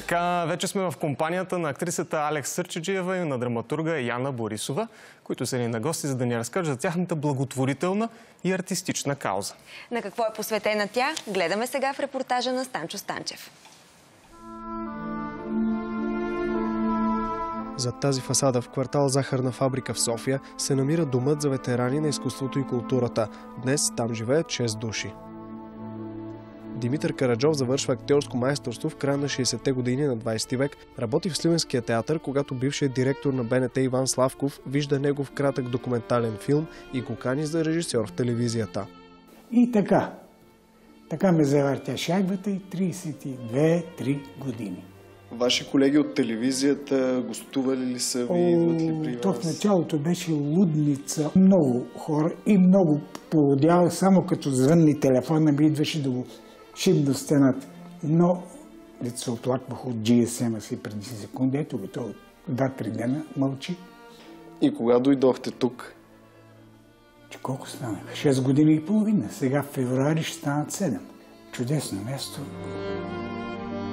така, вече сме в компанията на актрисата Алекс Сърчеджиева и на драматурга Яна Борисова, които са ни на гости, за да ни разкажат за тяхната благотворителна и артистична кауза. На какво е посветена тя? Гледаме сега в репортажа на Станчо Станчев. Зад тази фасада в квартал Захарна фабрика в София се намира домът за ветерани на изкуството и културата. Днес там живеят 6 души. Димитър Караджов завършва актьорско майсторство в края на 60-те години на 20 век. Работи в Сливенския театър, когато бившият директор на БНТ Иван Славков вижда негов кратък документален филм и го кани за режисьор в телевизията. И така. Така ме завъртя шайбата и 32-3 години. Ваши колеги от телевизията гостували ли са ви? Идват ли при То в вас? началото беше лудница. Много хора и много поводява, само като звънни телефона ми идваше да го шиб до стената. Но дето се оплаквах от GSM-а си преди секунди, ето го, то два-три дена мълчи. И кога дойдохте тук? Че колко стана? 6 години и половина. Сега в февруари ще станат 7. Чудесно място.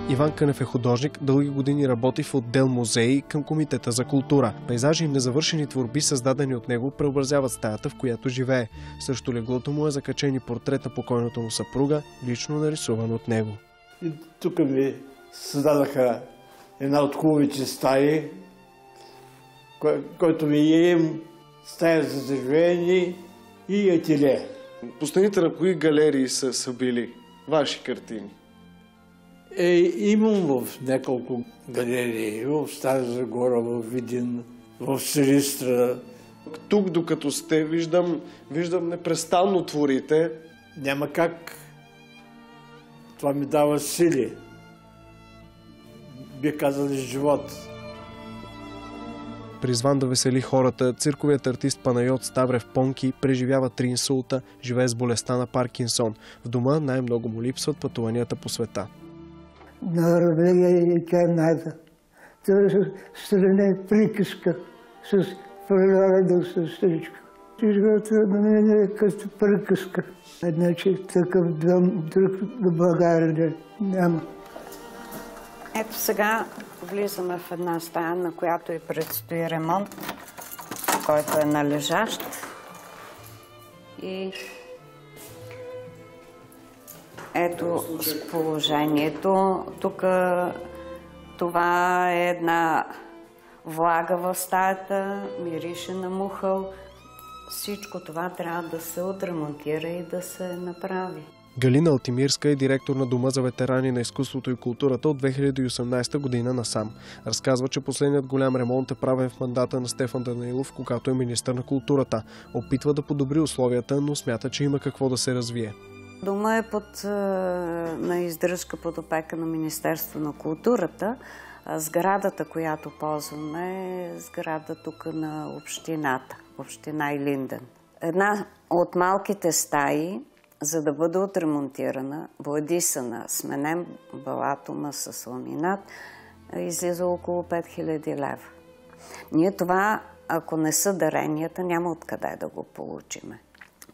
Иван Кънев е художник, дълги години работи в отдел музеи към Комитета за култура. Пейзажи и незавършени творби, създадени от него, преобразяват стаята, в която живее. Също леглото му е закачен и портрет на покойната му съпруга, лично нарисуван от него. И тук ми създадаха една от хубавите стаи, кой- който ми е стая за заживение и ателие. По стените на кои галерии са, са били ваши картини? Е, имам в няколко галерии, в Стара Загора, в Видин, в Силистра. Тук, докато сте, виждам, виждам непрестанно творите. Няма как. Това ми дава сили. Бих казал и живот. Призван да весели хората, цирковият артист Панайот Ставрев Понки преживява три инсулта, живее с болестта на Паркинсон. В дома най-много му липсват пътуванията по света. Норвегия и Канада. Това са страни приказка с природа, с всичко. Живота на е като приказка. Значи такъв дом, друг до България няма. Ето сега влизаме в една стая, на която и предстои ремонт, който е належащ. И ето с положението. Тук това е една влага в стаята, мирише на мухъл. Всичко това трябва да се отремонтира и да се направи. Галина Алтимирска е директор на Дома за ветерани на изкуството и културата от 2018 година насам. Разказва, че последният голям ремонт е правен в мандата на Стефан Данаилов, когато е министър на културата. Опитва да подобри условията, но смята, че има какво да се развие. Дома е под, е, на издръжка под опека на Министерство на културата. Сградата, която ползваме, е сграда тук на общината, община Илинден. Една от малките стаи, за да бъде отремонтирана, боядисана, сменен балатума с ламинат, е, излиза около 5000 лева. Ние това, ако не са даренията, няма откъде да го получиме.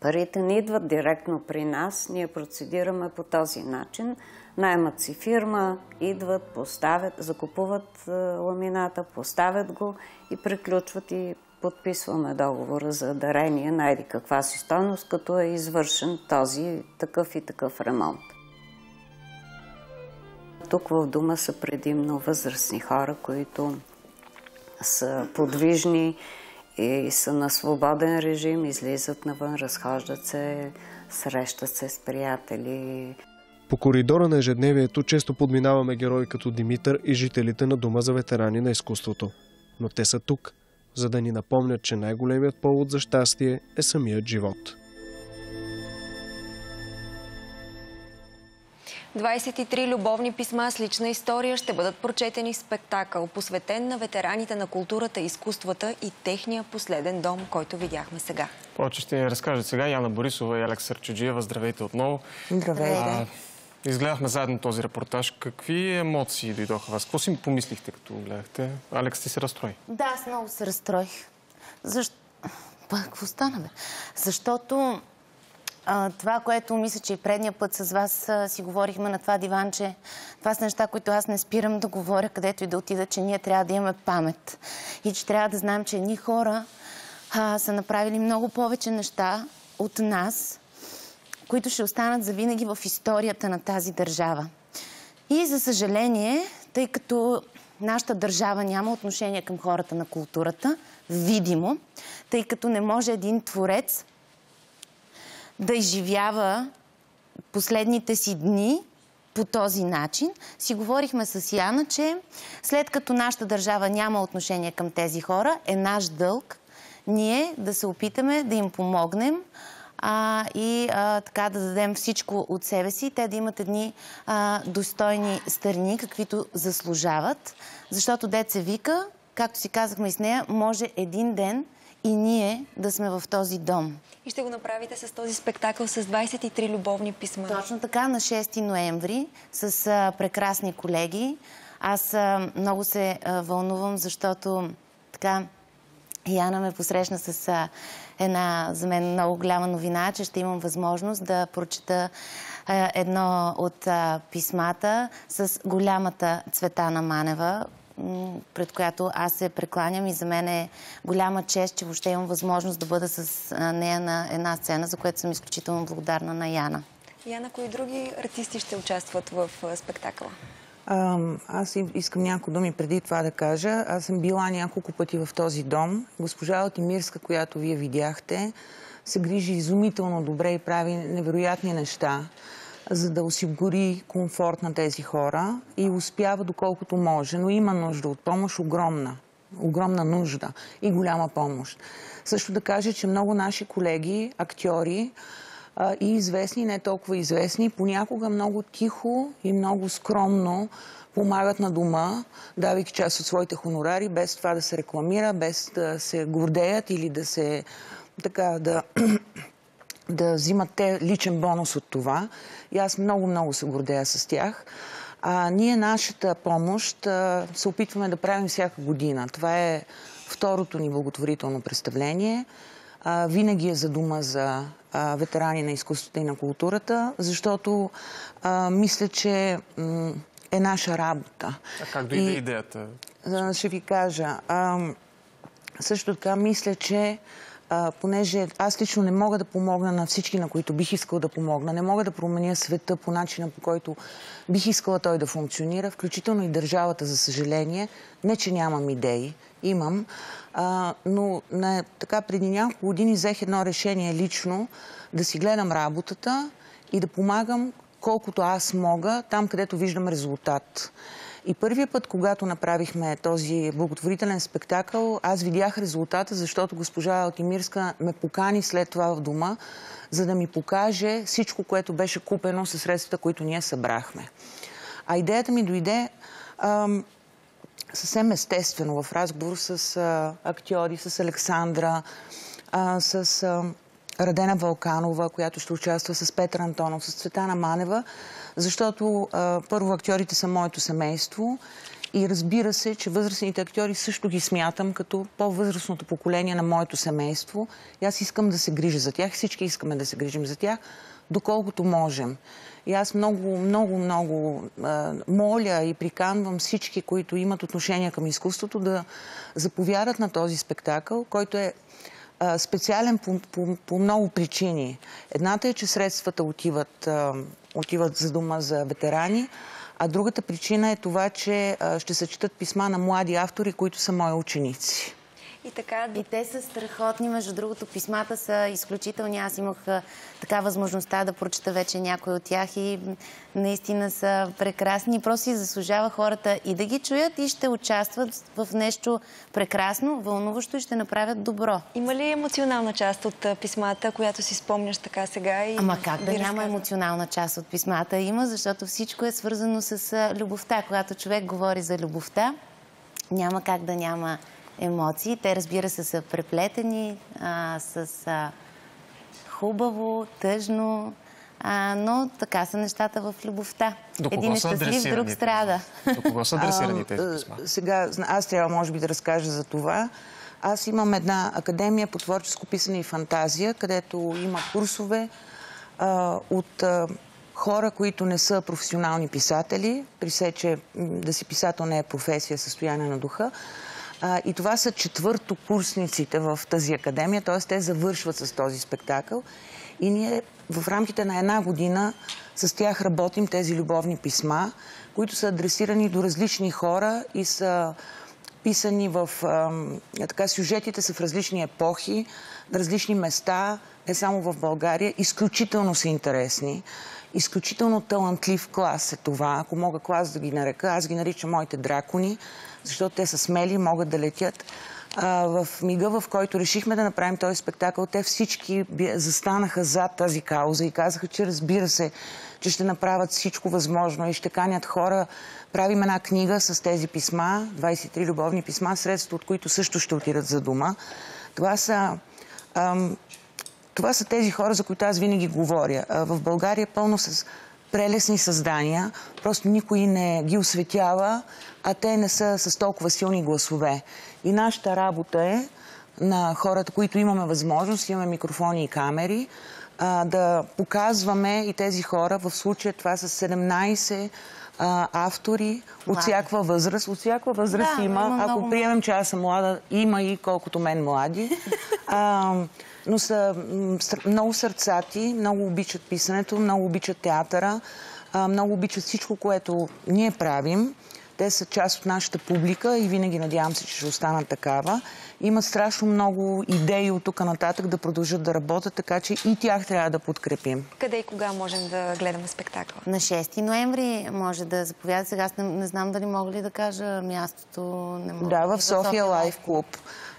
Парите не идват директно при нас, ние процедираме по този начин. Наймат си фирма, идват, поставят, закупуват е, ламината, поставят го и приключват и подписваме договора за дарение на еди каква си стойност, като е извършен този такъв и такъв ремонт. Тук в дома са предимно възрастни хора, които са подвижни и са на свободен режим, излизат навън, разхождат се, срещат се с приятели. По коридора на ежедневието често подминаваме герои като Димитър и жителите на Дома за ветерани на изкуството. Но те са тук, за да ни напомнят, че най-големият повод за щастие е самият живот. 23 любовни писма с лична история ще бъдат прочетени в спектакъл, посветен на ветераните на културата изкуствата и техния последен дом, който видяхме сега. Повече ще ни разкажат сега Яна Борисова и Алекс Сърчеджиева. Здравейте отново. Здравейте. Изгледахме заедно този репортаж. Какви емоции дойдоха вас? Какво си помислихте, като го гледахте? Алекс, ти се разстрои. Да, аз много се разстроих. Защо? Па, какво стана, бе? Защото това, което мисля, че и предния път с вас си говорихме на това диванче, Това са неща, които аз не спирам да говоря, където и да отида, че ние трябва да имаме памет. И че трябва да знаем, че едни хора са направили много повече неща от нас, които ще останат завинаги в историята на тази държава. И за съжаление, тъй като нашата държава няма отношение към хората на културата, видимо, тъй като не може един творец да изживява последните си дни по този начин. Си говорихме с Яна, че след като нашата държава няма отношение към тези хора, е наш дълг ние да се опитаме да им помогнем а, и а, така да дадем всичко от себе си, те да имат едни а, достойни старини, каквито заслужават. Защото деца вика, както си казахме и с нея, може един ден и ние да сме в този дом. И ще го направите с този спектакъл с 23 любовни писма. Точно така, на 6 ноември, с а, прекрасни колеги. Аз а, много се а, вълнувам, защото така Яна ме посрещна с а, една за мен много голяма новина, че ще имам възможност да прочета а, едно от а, писмата с голямата Цветана Манева, пред която аз се прекланям и за мен е голяма чест, че въобще имам възможност да бъда с нея на една сцена, за което съм изключително благодарна на Яна. Яна, кои други артисти ще участват в спектакъла? А, аз искам няколко думи преди това да кажа. Аз съм била няколко пъти в този дом. Госпожа Алтимирска, която вие видяхте, се грижи изумително добре и прави невероятни неща, за да осигури комфорт на тези хора и успява доколкото може, но има нужда от помощ огромна. Огромна нужда и голяма помощ. Също да кажа, че много наши колеги, актьори, и известни, не толкова известни, понякога много тихо и много скромно помагат на дома, давайки част от своите хонорари, без това да се рекламира, без да се гордеят или да се така да да взимат те личен бонус от това. И аз много-много се гордея с тях. А, ние нашата помощ а, се опитваме да правим всяка година. Това е второто ни благотворително представление. А, винаги е за дума за а, ветерани на изкуството и на културата, защото а, мисля, че е наша работа. А как дойде и, идеята? Ще ви кажа. А, също така мисля, че понеже аз лично не мога да помогна на всички, на които бих искал да помогна, не мога да променя света по начина, по който бих искала той да функционира, включително и държавата, за съжаление. Не, че нямам идеи, имам, а, но не, така преди няколко години взех едно решение лично да си гледам работата и да помагам колкото аз мога, там където виждам резултат. И първият път, когато направихме този благотворителен спектакъл, аз видях резултата, защото госпожа Алтимирска ме покани след това в дома, за да ми покаже всичко, което беше купено със средствата, които ние събрахме. А идеята ми дойде ам, съвсем естествено в разговор с а, актьори, с Александра, а, с а, Радена Вълканова, която ще участва с Петър Антонов, с Цветана Манева, защото първо актьорите са моето семейство и разбира се, че възрастните актьори също ги смятам като по-възрастното поколение на моето семейство. И аз искам да се грижа за тях, всички искаме да се грижим за тях, доколкото можем. И аз много, много, много моля и приканвам всички, които имат отношение към изкуството, да заповядат на този спектакъл, който е специален по, по, по много причини. Едната е, че средствата отиват, а, отиват за дома за ветерани, а другата причина е това, че ще се четат писма на млади автори, които са мои ученици. И, така... и те са страхотни. Между другото, писмата са изключителни. Аз имах така възможността да прочета вече някой от тях и наистина са прекрасни. Просто си заслужава хората и да ги чуят и ще участват в нещо прекрасно, вълнуващо и ще направят добро. Има ли емоционална част от писмата, която си спомняш така сега? И Ама как да няма емоционална част от писмата? Има, защото всичко е свързано с любовта. Когато човек говори за любовта, няма как да няма емоции. Те, разбира се, са преплетени а, с а, хубаво, тъжно, а, но така са нещата в любовта. До Един е щастлив, друг страда. До кого са адресирани тези писма? Сега, аз трябва, може би, да разкажа за това. Аз имам една академия по творческо писане и фантазия, където има курсове а, от а, хора, които не са професионални писатели, при все, че да си писател не е професия, състояние на духа. И това са четвъртокурсниците в тази академия, т.е. те завършват с този спектакъл. И ние в рамките на една година с тях работим тези любовни писма, които са адресирани до различни хора и са писани в... А, така, сюжетите са в различни епохи, различни места, не само в България. Изключително са интересни. Изключително талантлив клас е това. Ако мога клас да ги нарека, аз ги наричам моите дракони, защото те са смели, могат да летят. А, в мига, в който решихме да направим този спектакъл, те всички застанаха зад тази кауза и казаха, че разбира се, че ще направят всичко възможно и ще канят хора. Правим една книга с тези писма, 23 любовни писма, средства от които също ще отидат за дома. Това са, ам, това са тези хора, за които аз винаги говоря. В България е пълно с прелесни създания, просто никой не ги осветява, а те не са с толкова силни гласове. И нашата работа е на хората, които имаме възможност, имаме микрофони и камери, да показваме и тези хора, в случая това са 17 а, автори от всякаква възраст. От всякаква възраст да, има. има Ако приемем, че аз съм млада, има и колкото мен млади. А, но са много сърцати, много обичат писането, много обичат театъра, много обичат всичко, което ние правим. Те са част от нашата публика и винаги надявам се, че ще останат такава. Имат страшно много идеи от тук нататък да продължат да работят, така че и тях трябва да подкрепим. Къде и кога можем да гледаме спектакъл? На 6 ноември може да заповядате. Сега аз не, не знам дали мога ли да кажа мястото. Не мога. Да, в София Лайф Клуб.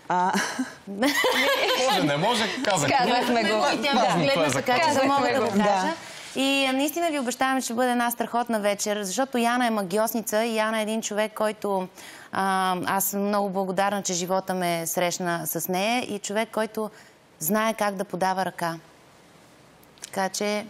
А... може, не може, казахме. Казахме го. Да, така, че мога да го кажа. И наистина ви обещаваме, че бъде една страхотна вечер, защото Яна е магиосница и Яна е един човек, който а, аз съм много благодарна, че живота ме срещна с нея и човек, който знае как да подава ръка. Така че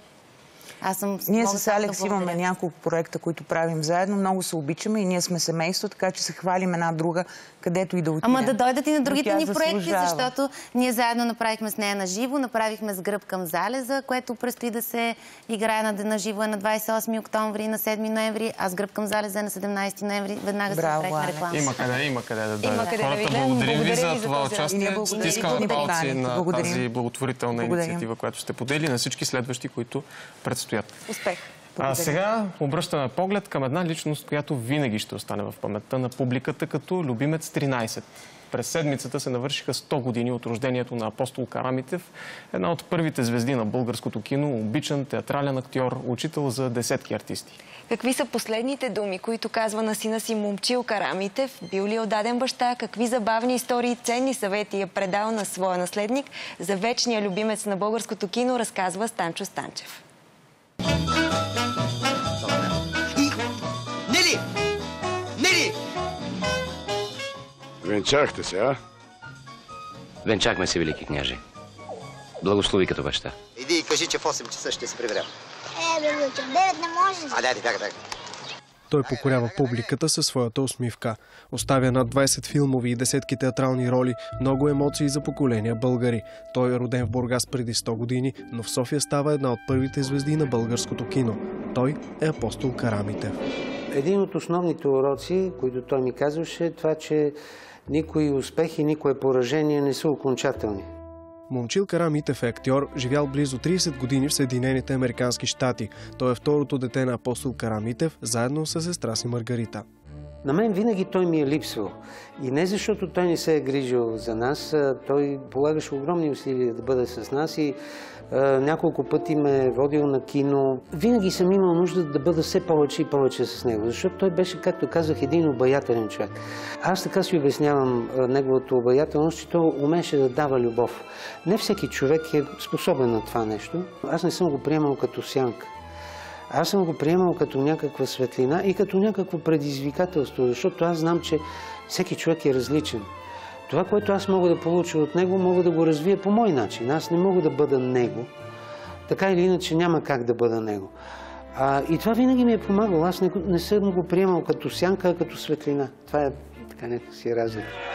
аз съм... Ние с Алекс да имаме няколко проекта, които правим заедно. Много се обичаме и ние сме семейство, така че се хвалим една друга, където и да отидем. Ама да дойдат и на другите ни проекти, защото ние заедно направихме с нея на живо, направихме с гръб към залеза, което предстои да се играе на, на живо е на 28 октомври, на 7 ноември, а с гръб към залеза е на 17 ноември. Веднага Браво, се направихме реклама. Има къде, има къде да дойдат. Хората благодарим ви за това участие. Стискаме палци на тази благотворителна инициатива, която сте подели на всички следващи, които предстоят. Успех! А сега обръщаме поглед към една личност, която винаги ще остане в паметта на публиката като любимец 13. През седмицата се навършиха 100 години от рождението на апостол Карамитев, една от първите звезди на българското кино, обичан театрален актьор, учител за десетки артисти. Какви са последните думи, които казва на сина си Момчил Карамитев? Бил ли е отдаден баща? Какви забавни истории и ценни съвети е предал на своя наследник? За вечния любимец на българското кино разказва Станчо Станчев. Нели! Нели! Венчахте се, а? Венчахме се, велики княже. Благослови като баща. Иди и кажи, че в 8 часа ще се приберем. Е, бе, в 9 не може. А, дай, дай, дай. Той покорява публиката със своята усмивка. Оставя над 20 филмови и десетки театрални роли, много емоции за поколения българи. Той е роден в Бургас преди 100 години, но в София става една от първите звезди на българското кино. Той е апостол Карамитев. Един от основните уроци, които той ми казваше, е това, че никои успехи, никое поражение не са окончателни. Момчил Карамитев е актьор, живял близо 30 години в Съединените Американски щати. Той е второто дете на апостол Карамитев, заедно с сестра си Маргарита. На мен винаги той ми е липсвал. И не защото той не се е грижил за нас, той полагаше огромни усилия да бъде с нас и няколко пъти ме е водил на кино. Винаги съм имал нужда да бъда все повече и повече с него, защото той беше, както казах, един обаятелен човек. Аз така си обяснявам неговото обаятелност, че той умеше да дава любов. Не всеки човек е способен на това нещо. Аз не съм го приемал като сянка. Аз съм го приемал като някаква светлина и като някакво предизвикателство, защото аз знам, че всеки човек е различен. Това, което аз мога да получа от него, мога да го развия по мой начин. Аз не мога да бъда него. Така или иначе няма как да бъда него. А, и това винаги ми е помагало. Аз не, не съм го приемал като сянка, а като светлина. Това е така някакси разлика.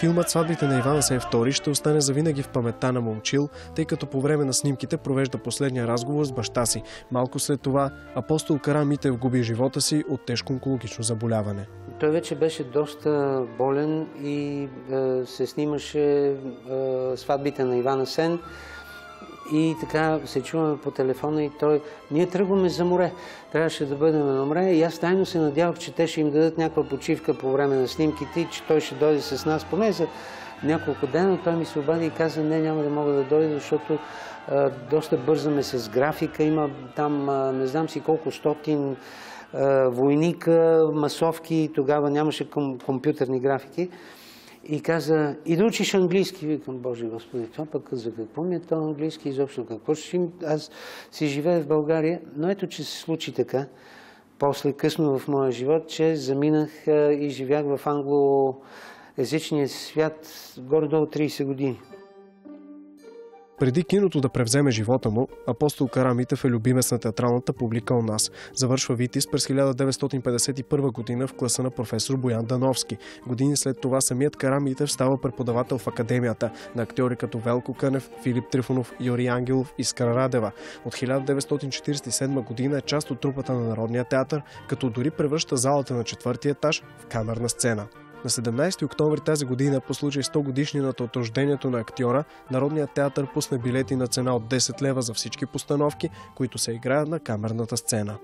Филмът «Сватбите на Иван Асен II» ще остане завинаги в паметта на Момчил, тъй като по време на снимките провежда последния разговор с баща си. Малко след това апостол Кара Митев губи живота си от тежко онкологично заболяване. Той вече беше доста болен и е, се снимаше е, сватбите на Ивана Сен. И така се чуваме по телефона и той, ние тръгваме за море. Трябваше да бъдем на море и аз тайно се надявах, че те ще им дадат някаква почивка по време на снимките и че той ще дойде с нас поне за няколко дена. Той ми се обади и каза, не, няма да мога да дойда, защото доста бързаме с графика. Има там, не знам си колко стотин войника, масовки, тогава нямаше ком, компютърни графики. И каза, и да учиш английски. Викам, Боже Господи, това пък за какво ми е то английски изобщо? Какво ще им... Аз си живея в България, но ето, че се случи така. После, късно в моя живот, че заминах и живях в англоязичния свят горе-долу 30 години. Преди киното да превземе живота му, апостол Карамитев е любимец на театралната публика у нас. Завършва Витис през 1951 година в класа на професор Боян Дановски. Години след това самият Карамитев става преподавател в академията на актьори като Велко Кънев, Филип Трифонов, Йори Ангелов и Скара Радева. От 1947 година е част от трупата на Народния театър, като дори превръща залата на четвъртия етаж в камерна сцена. На 17 октомври тази година, по случай 100 годишнината от рождението на актьора, Народният театър пусне билети на цена от 10 лева за всички постановки, които се играят на камерната сцена.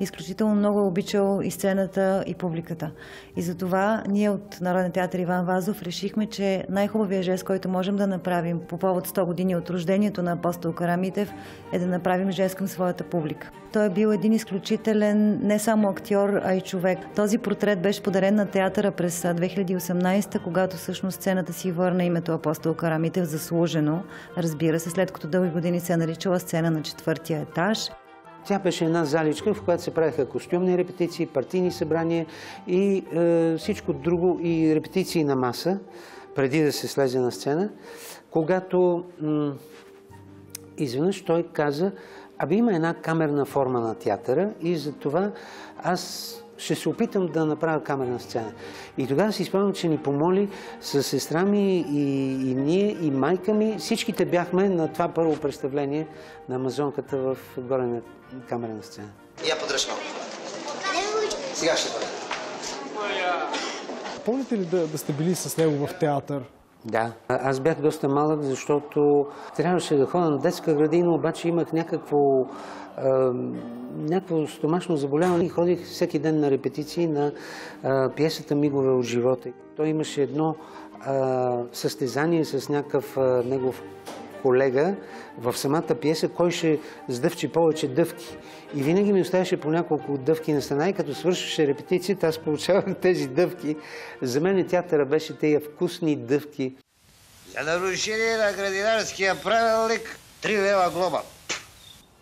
Изключително много е обичал и сцената, и публиката. И затова ние от Народен театър Иван Вазов решихме, че най-хубавият жест, който можем да направим по повод 100 години от рождението на апостол Карамитев, е да направим жест към своята публика. Той е бил един изключителен не само актьор, а и човек. Този портрет беше подарен на театъра през 2018, когато всъщност сцената си върна името апостол Карамитев заслужено, разбира се, след като дълги години се е наричала сцена на четвъртия етаж. Тя беше една заличка, в която се правиха костюмни репетиции, партийни събрания и е, всичко друго, и репетиции на маса, преди да се слезе на сцена, когато изведнъж той каза, аби има една камерна форма на театъра и за това аз ще се опитам да направя камерна сцена. И тогава си спомням, че ни помоли с сестра ми и, и ние, и майка ми. Всичките бяхме на това първо представление на Амазонката в горе на камерна сцена. Я подръж малко. Сега ще бъде. Помните ли да, да сте били с него в театър? Да. Аз бях доста малък, защото трябваше да ходя на детска градина, обаче имах някакво, някакво стомашно заболяване и ходих всеки ден на репетиции на пиесата Мигове от живота. Той имаше едно състезание с някакъв негов колега в самата пиеса, кой ще сдъвчи повече дъвки. И винаги ми оставяше по няколко дъвки на страна и като свършваше репетицията, аз получавах тези дъвки. За мен театъра беше тези вкусни дъвки. За нарушение на градинарския правилник 3 лева глоба.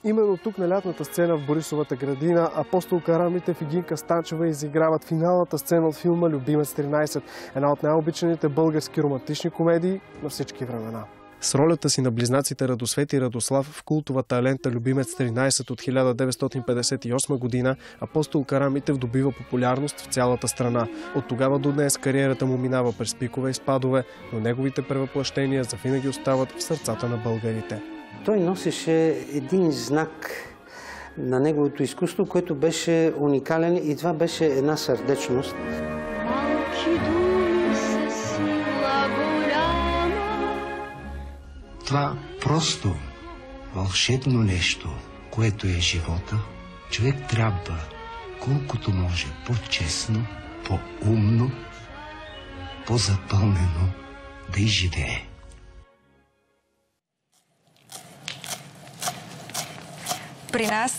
Именно тук на лятната сцена в Борисовата градина апостол Карамитев и Гинка Станчева изиграват финалната сцена от филма Любимец 13, една от най-обичаните български романтични комедии на всички времена. С ролята си на близнаците Радосвет и Радослав в култовата лента Любимец 13 от 1958 година апостол Карамитев добива популярност в цялата страна. От тогава до днес кариерата му минава през пикове и спадове, но неговите превъплъщения завинаги остават в сърцата на българите. Той носеше един знак на неговото изкуство, което беше уникален и това беше една сърдечност. Това просто вълшебно нещо, което е живота, човек трябва колкото може по-честно, по-умно, по-запълнено да изживее. При нас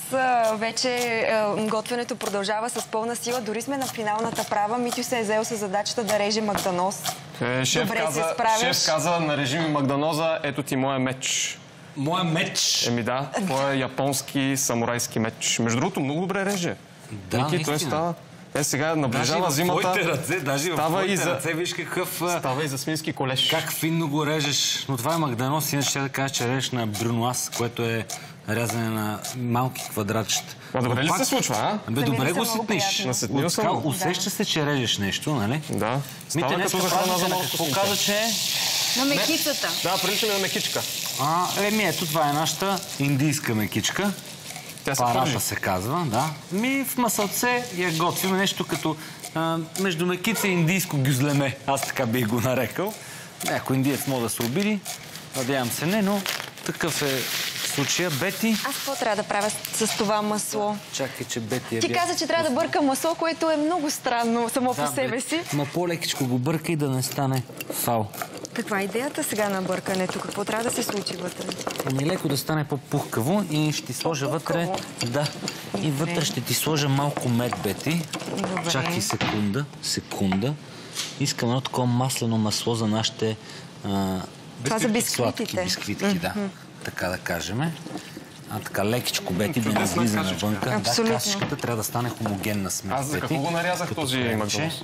вече готвенето продължава с пълна сила. Дори сме на финалната права. Митю се е взел с задачата да реже Магданоз. Е, шеф, Добре каза, се справяш. шеф каза на режими Магданоза, ето ти моя меч. Моя меч? Еми да, твоя японски самурайски меч. Между другото, много добре реже. Да, Ники, той наистина. става Е, сега наближава Даже зимата. твоите ръце, даже става и за, ръце, виж какъв... а, Става и за свински колеш. Как финно го режеш. Но това е магданос, иначе ще да кажа, че режеш на брюнуаз, което е рязане на малки квадратчета. Ма добре ли Но се случва, а? Бе, добре го съм така. Усеща се, че режеш нещо, нали? Да. Става Мите, като днеска за морско свинче. каза, че? На мекицата. Да, прилича ми на мекичка. А, еми, ето това е нашата индийска мекичка. Тя се пържи. се казва, да. Ми в масълце я готвим нещо като а, между мекица и индийско гюзлеме. Аз така бих го нарекал. Някой индиец може да се обиди. Надявам се не, но такъв е случая. Бети. Аз какво трябва да правя с, с това масло? Чакай, че Бети е Ти каза, че трябва да бърка масло, което е много странно само по себе си. Ма по-лекичко го бърка и да не стане фал. Каква е идеята сега на бъркането? Какво трябва да се случи вътре? Ами леко да стане по-пухкаво и ще ти сложа вътре... Да. И вътре ще ти сложа малко мед, Бети. Добре. Чакай секунда. Секунда. Искам едно такова маслено масло за нашите... А, Това за бисквитите. Сладки бисквитки, да. Така да кажем. А така лекичко, Бети, да не излиза навънка. Да, Абсолютно. кашичката трябва да стане хомогенна смес, Аз за какво го нарязах Като този макдонос?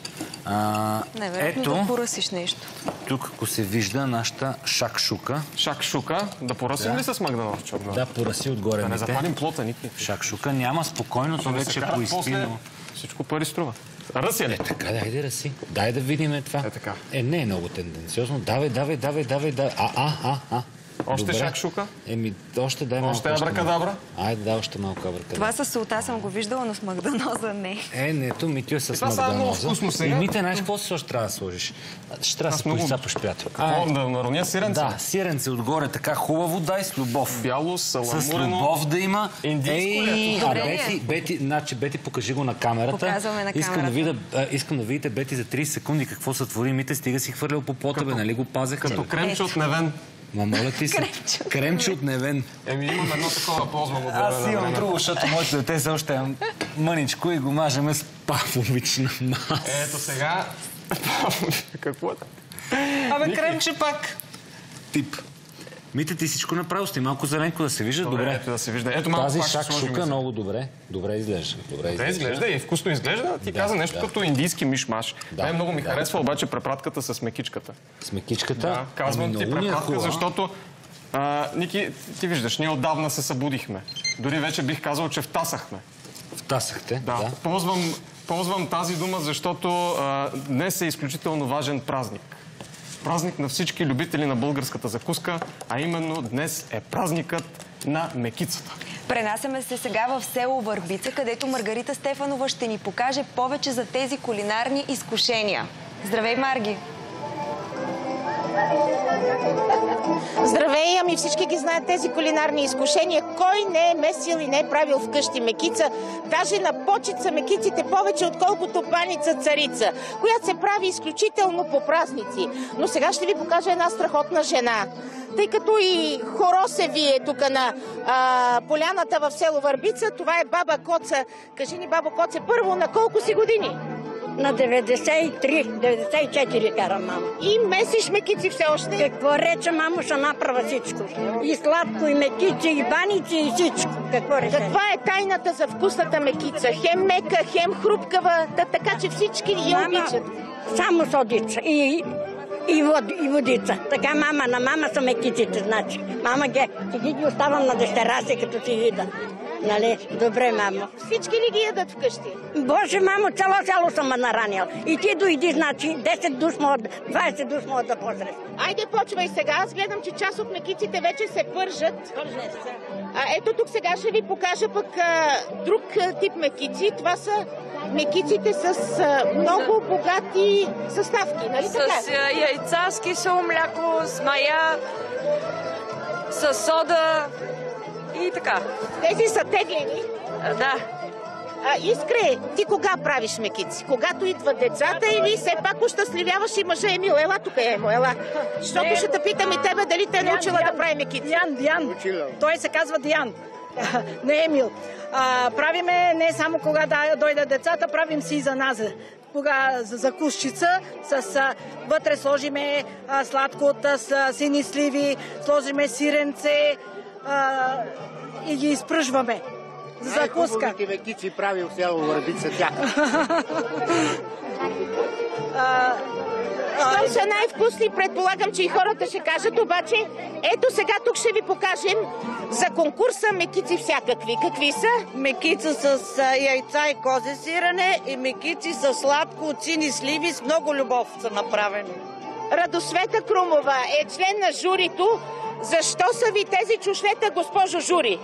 Невероятно ето, да поръсиш нещо. тук ако се вижда нашата шакшука. Шакшука. Да поръсим Да. ли с магданос чорно? Да, пораси отгоре Да не запалим плота нити. Шакшука няма спокойно, то Да вече е карат поизпи, после. но... Всичко пари струва. Ръся ли? Е, така, дай да си. Дай да видим това. Е, така. Е, не е много тенденциозно. Давай, давай, давай, давай, давай. А, а, а, а. Още Добре. шакшука? Еми, още дай малко. Още абракадабра? Айде, да, още малко абракадабра. Това с солта съм го виждала, но с магданоза не. Е, не, то Митю е с това става много магданоза. вкусно сега. Мите, знаеш какво си още трябва да сложиш? Ще трябва да се много- поизцапаш, приятел. Какво, да нароня сиренце? Да, сиренце отгоре, така хубаво, дай с любов. Бяло, С саламурено. любов да има. Индийско Ей, а е? Бети, Бети, значи, Бети, покажи го на камерата. Показваме на Искам да, камерата. видя, а, искам да видите Бети за 30 секунди какво са твори. Мите стига си хвърлял по пота, бе, нали го пазеха? Като кремче от невен. Ма моля ти се. Кремче от Кремче от невен. Еми имам едно такова, ползвам от Аз имам друго, защото моето дете все още е мъничко и го мажеме с павловична маса. Ето сега. Какво е? Абе, кремче пак. Тип. Мите, ти всичко направил, сте малко зеленко да се вижда. Добре, Добре. ето да се вижда. Ето малко Тази шак-шука много добре. Добре изглежда. Добре Да, изглежда и вкусно изглежда. Ти Да, каза нещо да. като индийски мишмаш. Да, Мен много ми да. харесва обаче препратката с мекичката. С мекичката. Да, казвам Ами, ти е препратка, защото а, Ники, ти виждаш, ние отдавна се събудихме. Дори вече бих казал, че втасахме. Втасахте. Да. Да. Ползвам, ползвам тази дума, защото а, днес е изключително важен празник. Празник на всички любители на българската закуска, а именно днес е празникът на мекицата. Пренасяме се сега в село Върбица, където Маргарита Стефанова ще ни покаже повече за тези кулинарни изкушения. Здравей, Марги! Здравей, ами всички ги знаят тези кулинарни изкушения. Кой не е месил и не е правил вкъщи мекица? Даже на почица мекиците повече, отколкото паница царица, която се прави изключително по празници. Но сега ще ви покажа една страхотна жена. Тъй като и хоро се вие тук на а, поляната в село Върбица, това е баба Коца. Кажи ни, баба Коце, първо на колко си години? На 93, 94 карам, мама. И месиш мекици все още? Какво рече, мамо, ще направя всичко. И сладко, и мекици, и баници, и всичко. Какво рече? Каква е тайната за вкусната мекица? Хем мека, хем хрупкава, да, така че всички я Мама, обичат. Само содица и, и, вод, и водица. Така мама, на мама са мекиците, значи. Мама ги, ги, ги оставам на дъщеря си, като си вида. Нали? Добре, мамо. Всички ли ги ядат вкъщи? Боже, мамо, цяло село съм ме наранил. И ти дойди, значи, 10 душ могат, 20 душ могат да посрещат. Айде, почвай сега. Аз гледам, че част от мекиците вече се пържат. А, ето тук сега ще ви покажа пък а, друг а, тип мекици. Това са мекиците с а, много богати съставки, нали С така? а, яйца, с кисело мляко, с мая, с сода и така. Тези са теглени. А, Да. А, Искре, ти кога правиш мекици? Когато идват децата или все пак ощастливяваш и мъжа Емил? Ела тук, Емо, ела. Защото ще те питам и тебе дали те е научила да прави мекици. Диан, Диан. Той се казва Диан. не Емил. А, правиме не само кога да дойдат децата, правим си и за нас. Кога за закусчица, с, а, вътре сложиме а, сладкота с а, сини сливи, сложиме сиренце а, и ги изпръжваме. закуска. Най-хубавите мекици правил село Върбица тя. Щом са най-вкусни, предполагам, че и хората ще кажат, обаче ето сега тук ще ви покажем за конкурса мекици всякакви. Какви са? Мекица с яйца и козе сирене и мекици с сладко от сини сливи с много любов са направени. Радосвета Крумова е член на журито. Защо са ви тези чушлета, госпожо жури?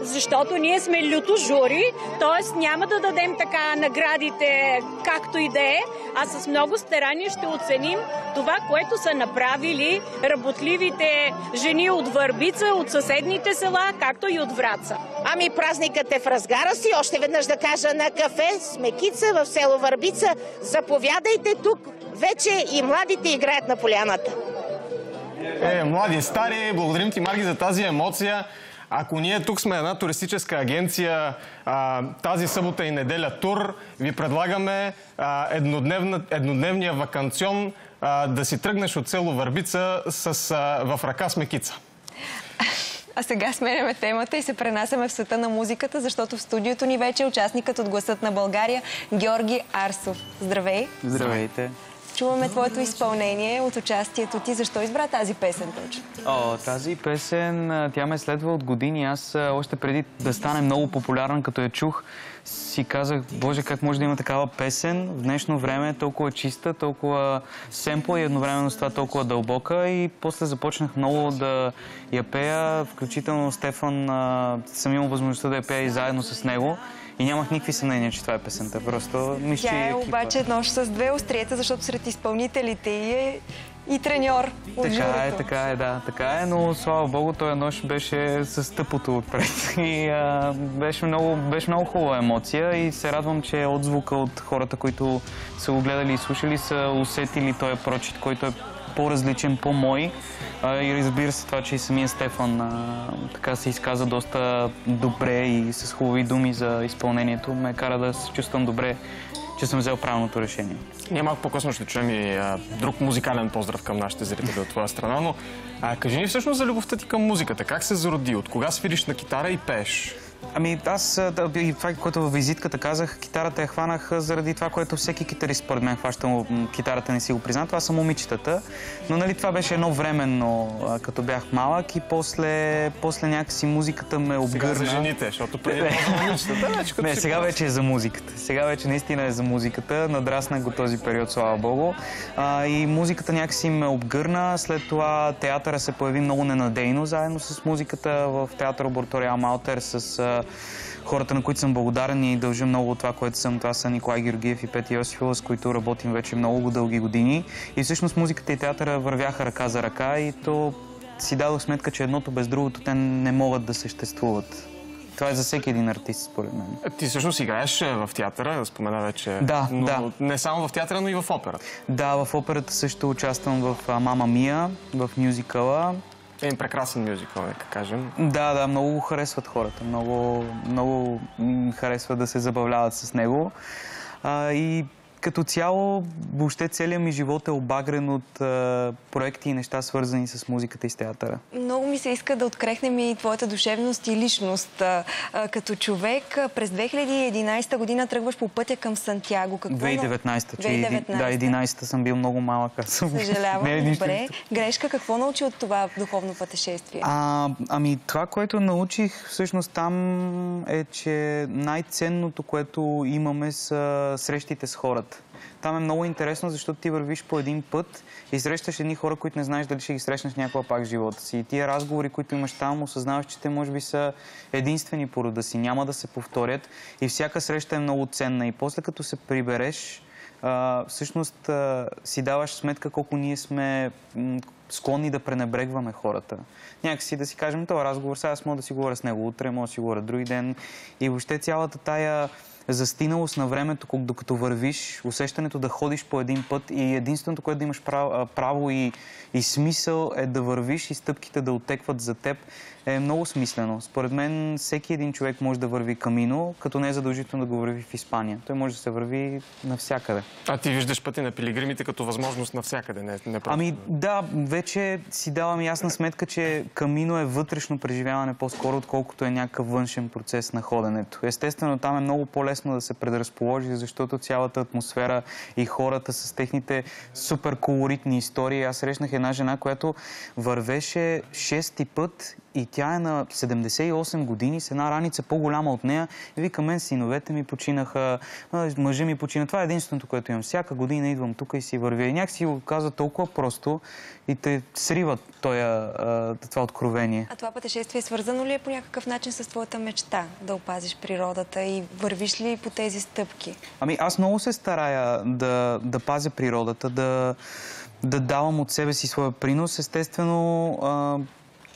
Защото ние сме люто жури, т.е. няма да дадем така наградите както и да е, а с много старание ще оценим това, което са направили работливите жени от Върбица, от съседните села, както и от Враца. Ами празникът е в разгара си. Още веднъж да кажа на кафе с Мекица в село Върбица. Заповядайте тук. Вече и младите играят на поляната. Е, млади, стари, благодарим ти, Марги, за тази емоция. Ако ние тук сме една туристическа агенция, тази събота и неделя тур, ви предлагаме еднодневния вакансион да си тръгнеш от село Върбица с, в ръка с мекица. А сега сменяме темата и се пренасяме в света на музиката, защото в студиото ни вече е участникът от Гласът на България Георги Арсов. Здравей! Здравейте! Чуваме твоето изпълнение от участието ти. Защо избра тази песен точно? О, тази песен, тя ме следва от години. Аз още преди да стане много популярна, като я чух, си казах, боже, как може да има такава песен в днешно време, толкова чиста, толкова семпла и едновременно с това толкова дълбока. И после започнах много да я пея, включително Стефан съм имал възможността да я пея и заедно с него. И нямах никакви съмнения, че това е песента. Просто мисля, Тя е екипа- обаче нож с две остриета, защото сред изпълнителите е и треньор от Така е, журито. така е, да, така е, но слава богу, този нощ беше с тъпото отпред и а, беше, много, беше много хубава емоция и се радвам, че отзвука от хората, които са го гледали и слушали, са усетили този прочит, който е по-различен, по-мой. И разбира се това, че и самия Стефан така се изказа доста добре и с хубави думи за изпълнението, ме кара да се чувствам добре, че съм взел правилното решение. Ние малко по-късно ще чуем и друг музикален поздрав към нашите зрители от твоя страна, но кажи ни всъщност за любовта ти към музиката. Как се зароди? От кога свириш на китара и пееш? Ами аз, и това, което във визитката казах, китарата я хванах заради това, което всеки китарист според мен хваща м, китарата, не си го признава. Това са момичетата. Но нали, това беше едно временно, като бях малък и после, после някакси музиката ме обгърна. Сега за жените, защото преди за момичетата, вече като Не, сега просто. вече е за музиката. Сега вече наистина е за музиката. Надраснах го този период, слава богу. А, и музиката някакси ме обгърна. След това театъра се появи много ненадейно, заедно с музиката в театър Лаборатория Малтер с хората, на които съм благодарен и дължа много от това, което съм. Това са Николай Георгиев и Пети Йосифова, с които работим вече много дълги години. И всъщност музиката и театъра вървяха ръка за ръка и то си дадох сметка, че едното без другото те не могат да съществуват. Това е за всеки един артист, според мен. Ти всъщност играеш е, в театъра, спомена вече. Да, но да. Не само в театъра, но и в операта. Да, в операта също участвам в Мама Мия, в мюзикъла. Един прекрасен мюзикъл, нека кажем. Да, да, много го харесват хората. Много, много харесват да се забавляват с него. А, и като цяло, въобще целият ми живот е обагрен от а, проекти и неща, свързани с музиката и с театъра. Много ми се иска да открехнем и твоята душевност и личност. А, а, Като човек, през 2011 година тръгваш по пътя към Сантьяго. Какво 2019-та, че еди- 2019-та. да, 11-та съм бил много малък. Съжалявам, Не е добре. Грешка, какво научи от това духовно пътешествие? А, ами това, което научих всъщност там е, че най-ценното, което имаме са срещите с хората. Там е много интересно, защото ти вървиш по един път и срещаш едни хора, които не знаеш дали ще ги срещнеш някога пак в живота си. И тия разговори, които имаш там, осъзнаваш, че те може би са единствени по рода си, няма да се повторят и всяка среща е много ценна. И после като се прибереш, всъщност си даваш сметка колко ние сме склонни да пренебрегваме хората. Някакси да си кажем, този разговор, сега аз мога да си говоря с него утре, мога да си говоря други ден. И въобще цялата тая застиналост на времето, докато вървиш, усещането да ходиш по един път и единственото, което да имаш право, и, и смисъл е да вървиш и стъпките да отекват за теб е много смислено. Според мен всеки един човек може да върви камино, като не е задължително да го върви в Испания. Той може да се върви навсякъде. А ти виждаш пъти на пилигримите като възможност навсякъде, не, не просто. Ами да, вече си давам ясна сметка, че камино е вътрешно преживяване по-скоро, отколкото е някакъв външен процес на ходенето. Естествено, там е много по-лесно да се предразположи, защото цялата атмосфера и хората с техните супер колоритни истории. Аз срещнах една жена, която вървеше шести път и тя е на 78 години с една раница по-голяма от нея. И вика, мен синовете ми починаха, мъжа ми почина. Това е единственото, което имам. Всяка година идвам тук и си вървя. И някак си го казва толкова просто и те сриват тоя, това откровение. А това пътешествие свързано ли е по някакъв начин с твоята мечта да опазиш природата и вървиш ли по тези стъпки? Ами аз много се старая да, да пазя природата, да, да давам от себе си своя принос. Естествено,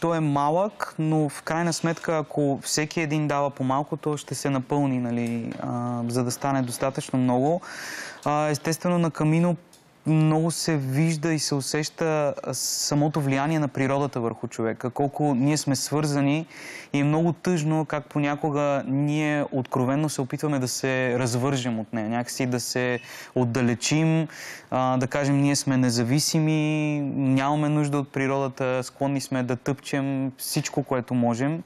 той е малък, но в крайна сметка, ако всеки един дава по-малко, то ще се напълни, нали, а, за да стане достатъчно много. А, естествено, на камино много се вижда и се усеща самото влияние на природата върху човека. Колко ние сме свързани и е много тъжно как понякога ние откровенно се опитваме да се развържем от нея, някакси да се отдалечим, да кажем ние сме независими, нямаме нужда от природата, склонни сме да тъпчем всичко, което можем.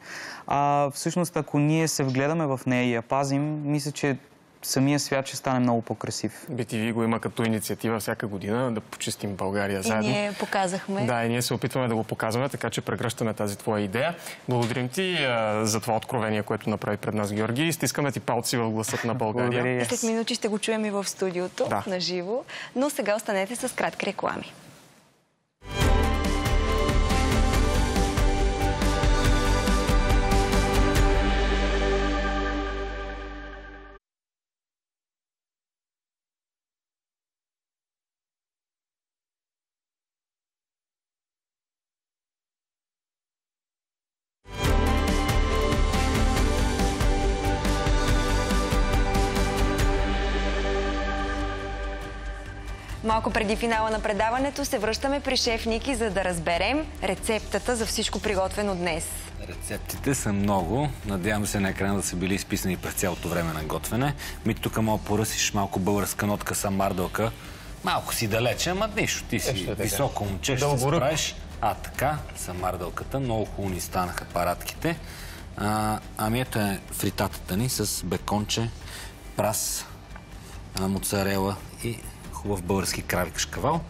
А всъщност, ако ние се вгледаме в нея и я пазим, мисля, че самия свят ще стане много по-красив. BTV го има като инициатива всяка година да почистим България И заедно. ние показахме. Да, и ние се опитваме да го показваме, така че прегръщаме тази твоя идея. Благодарим ти а, за това откровение, което направи пред нас Георги. Стискаме ти палци в гласът на България. След минути ще го чуем и в студиото, Да. на живо. Но сега останете с кратки реклами. Малко преди финала на предаването се връщаме при шеф Ники, за да разберем рецептата за всичко приготвено днес. Рецептите са много. Надявам се на екрана да са били изписани през цялото време на готвене. Ми тук мога поръсиш малко българска нотка самардълка. Малко си далече, ама нищо. Ти си Е, така. високо момче, ще се справиш. А, така, самардълката. Много хубаво ни станаха паратките. А, ами ето е фритатата ни с беконче, прас, моцарела и хубав български кравик шкавал.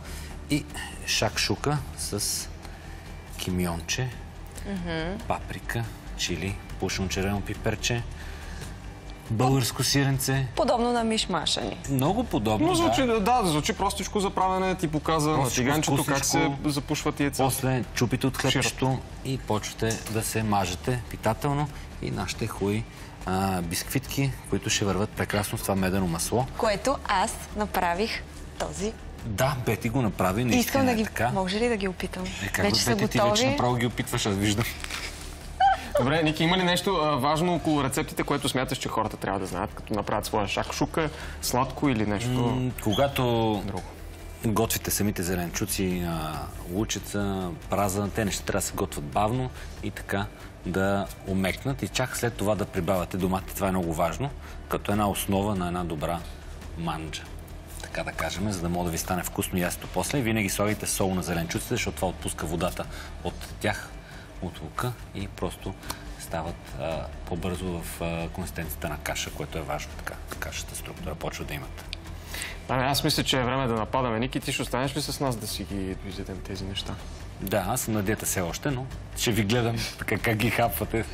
И шакшука с кимионче, паприка, чили, пушено червено пиперче, българско сиренце. Подобно на мишмаша ни. Много подобно, Но звучи, да. да, звучи простичко за правене. Ти показа на циганчето как се запушват яйца. После чупите от хлебчето и почвате да се мажете питателно и нашите хубави а, бисквитки, които ще върват прекрасно с това медено масло. Което аз направих този. Да, Бети го направи, наистина Искам да е ги... така. Може ли да ги опитам? Е, как вече са Бети, ти вече готови. направо ги опитваш, аз виждам. Добре, Ники, има ли нещо а, важно около рецептите, което смяташ, че хората трябва да знаят, като направят своя шакшука, сладко или нещо? М, Когато готвите самите зеленчуци, а, лучица, праза, те неща трябва да се готвят бавно и така да умекнат и чак след това да прибавяте домати. Това е много важно, като една основа на една добра манджа. Така да кажем, за да може да ви стане вкусно ясето после. Винаги слагайте сол на зеленчуците, защото това отпуска водата от тях, от лука и просто стават по-бързо в а, консистенцията на каша, което е важно. Така, кашата структура почва да имат. Ами, аз мисля, че е време да нападаме. Ники, ти ще останеш ли с нас да си ги изядем тези неща? Да, аз съм на диета все още, но ще ви гледам така как ги хапвате.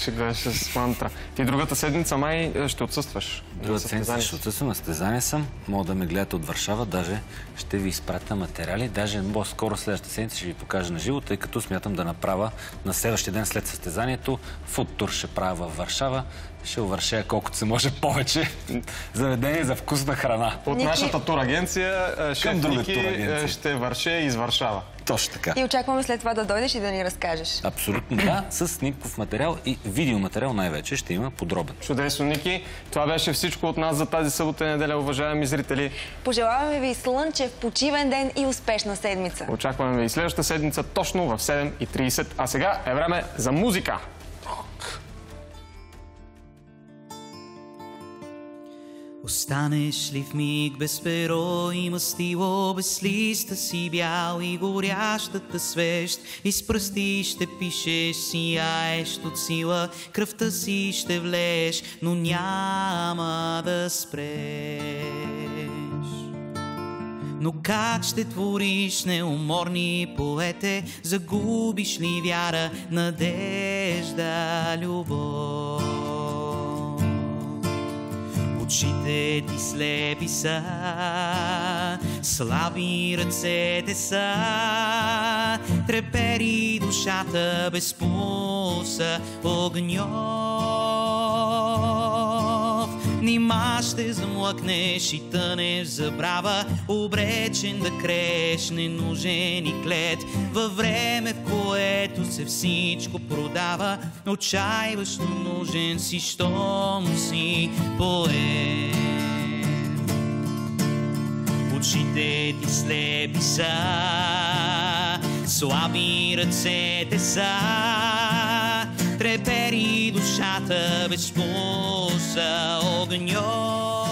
Ще гледаш с мантра. Ти другата седмица май е, ще отсъстваш. Другата седмица ще отсъствам, на състезание съм. Мога да ме гледате от Варшава, даже ще ви изпратя материали. Даже по-скоро следващата седмица ще ви покажа на живо, тъй като смятам да направя на следващия ден след състезанието. Фуд тур ще правя във Варшава. Ще увършая колкото се може повече заведение за вкусна храна. От Ники- нашата турагенция е, шеф Към Ники турагенция. е, ще върше и извършава. Точно така. И очакваме след това да дойдеш и да ни разкажеш. Абсолютно да, с снимков материал и видеоматериал най-вече ще има подробен. Чудесно, Ники. Това беше всичко от нас за тази събота и неделя, уважаеми зрители. Пожелаваме ви слънчев, почивен ден и успешна седмица. Очакваме ви и следващата седмица точно в 7.30. А сега е време за музика. Останеш ли в миг без перо и мастило, без листа си бял и горящата свещ, и с пръсти ще пишеш, сияеш от сила, кръвта си ще влеш, но няма да спреш. Но как ще твориш неуморни поете, загубиш ли вяра, надежда, любов? Очите ти слепи са, слаби ръцете са, трепери душата без пулса, огньов. Нима ще замлъкнеш и тънеш забрава, обречен да крееш ненужен и клет, във време, в което се всичко продава, отчаиващо нужен си, щом си поет. Очите ти слепи са, слаби ръцете са, трепери душата без пулса огньо.